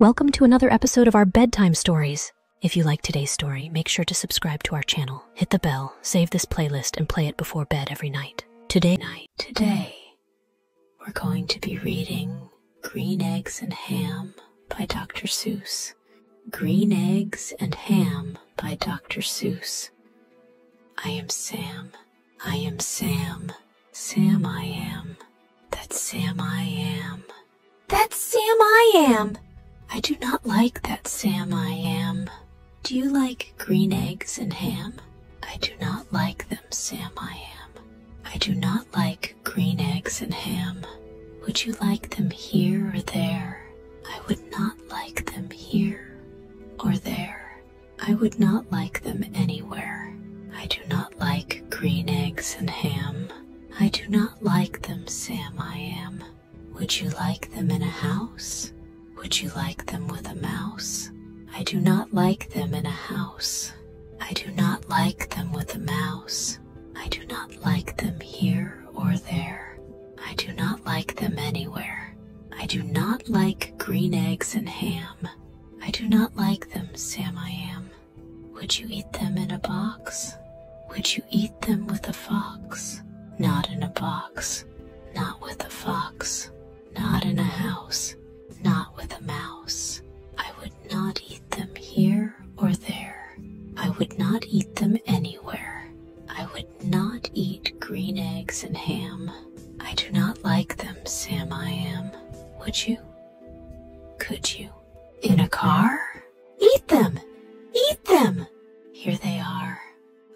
Welcome to another episode of our bedtime stories. If you like today's story, make sure to subscribe to our channel, hit the bell, save this playlist, and play it before bed every night. Today night, today, we're going to be reading Green Eggs and Ham by Dr. Seuss. Green Eggs and Ham by Dr. Seuss. I am Sam. I am Sam. Sam I am. That's Sam I am. That's Sam I am. I do not like that Sam I am. Do you like green eggs and ham? I do not like them, Sam I am. I do not like green eggs and ham. Would you like them here or there? I would not like them here or there. I would not like them anywhere. I do not like green eggs and ham. I do not like them, Sam I am. Would you like them in a house? Would you like them with a mouse? I do not like them in a house. I do not like them with a mouse. I do not like them here or there. I do not like them anywhere. I do not like green eggs and ham. I do not like them, Sam I am. Would you eat them in a box? Would you eat them with a fox? Not in a box, not with a fox, not in a house, not with a mouse. I would not eat them here or there. I would not eat them anywhere. I would not eat green eggs and ham. I do not like them, Sam I am. Would you? Could you? In a car? Eat them! Eat them! Here they are.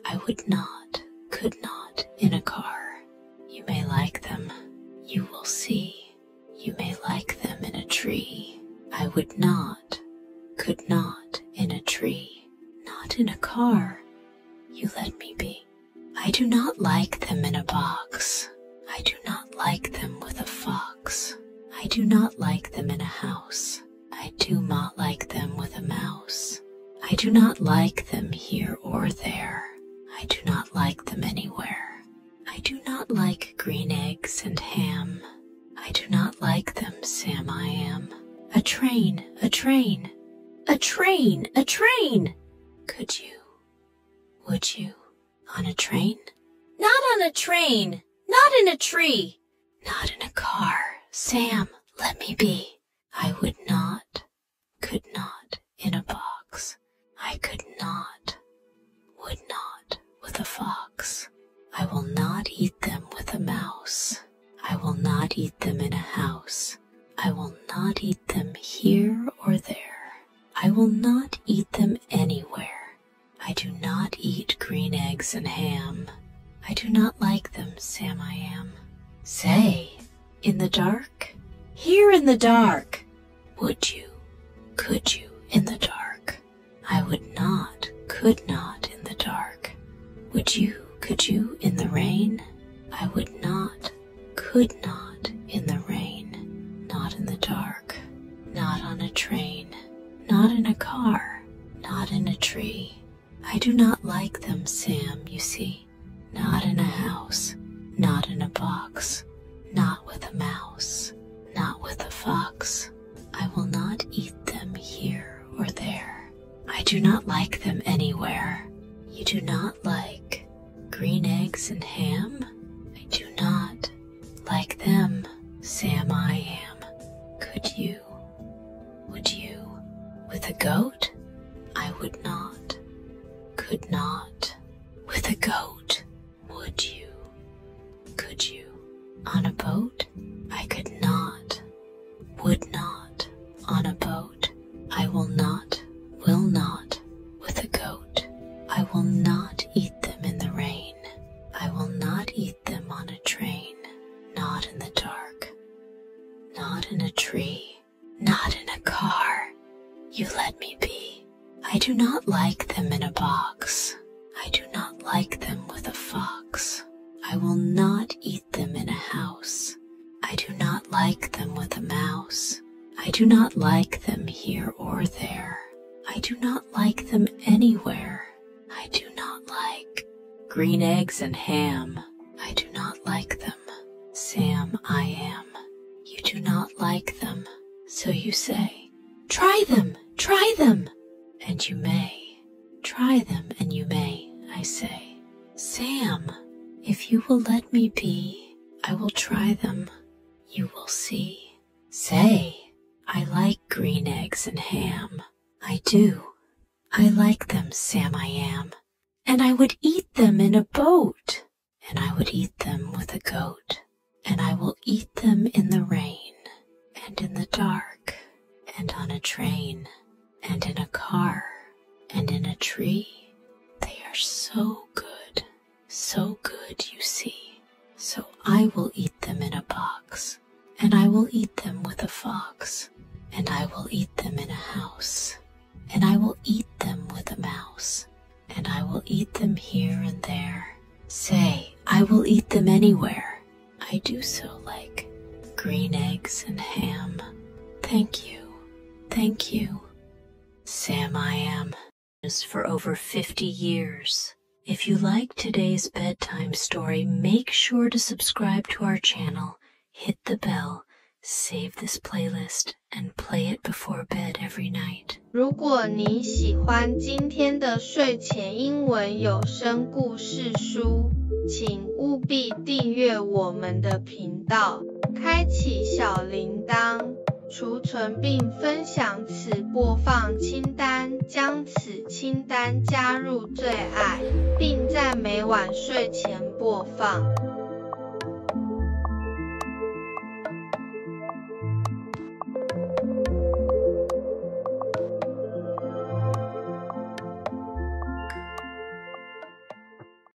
I would not, could not, in a car. You may like them. You will see. You may like would not, could not, in a tree. Not in a car. You let me be. I do not like them in a box. I do not like them with a fox. I do not like them in a house. I do not like them with a mouse. I do not like them here or there. I do not like them anywhere. Train, a train, a train. Could you? Would you? On a train? Not on a train. Not in a tree. Not in a car. Sam, let me be. I would not, could not, in a box. I will not eat them anywhere. I do not eat green eggs and ham. I do not like them, Sam I am. Say, in the dark? Here in the dark. Would you, could you, in the dark? I would not, could not, in the dark. Would you, could you, in the rain? I would not, could not, in the rain. Not in the dark. Not on a train. Not in a car. Not in a tree. I do not like them, Sam, you see. Not in a house. Not in a box. Not with a mouse. Not with a fox. I will not eat them here or there. I do not like them anywhere. You do not like green eggs and ham? I do not like them, Sam I am. Could you? With a goat? I would not. Could not. With a goat? Would you? Could you? On a boat? I could not. Would not. On a boat? I will not. Will not. With a goat? I will not You let me be. I do not like them in a box. I do not like them with a fox. I will not eat them in a house. I do not like them with a mouse. I do not like them here or there. I do not like them anywhere. I do not like green eggs and ham. I do not like them. Sam, I am. You do not like them, so you say. Try them, try them, and you may. Try them and you may, I say. Sam, if you will let me be, I will try them. You will see. Say, I like green eggs and ham. I do. I like them, Sam I am. And I would eat them in a boat. And I would eat them with a goat. And I will eat them in the rain. And in the dark. And on a train. And in a car. And in a tree. They are so good. So good, you see. So I will eat them in a box. And I will eat them with a fox. And I will eat them in a house. And I will eat them with a mouse. And I will eat them here and there. Say, I will eat them anywhere. I do so like green eggs and ham. Thank you. Thank you. Sam I am. For over 50 years. If you like today's bedtime story, make sure to subscribe to our channel, hit the bell, save this playlist, and play it before bed every night. 如果你喜欢今天的睡前英文有声故事书，请务必订阅我们的频道，开启小铃铛。 储存并分享此播放清单，将此清单加入最爱，并在每晚睡前播放。